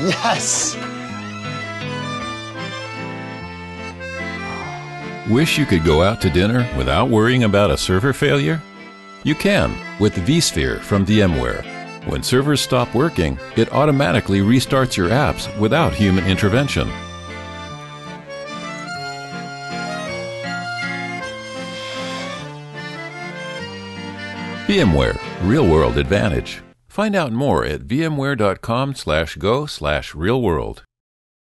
Yes! Wish you could go out to dinner without worrying about a server failure? You can with vSphere from VMware. When servers stop working, it automatically restarts your apps without human intervention. VMware, real world advantage. Find out more at vmware.com slash go slash.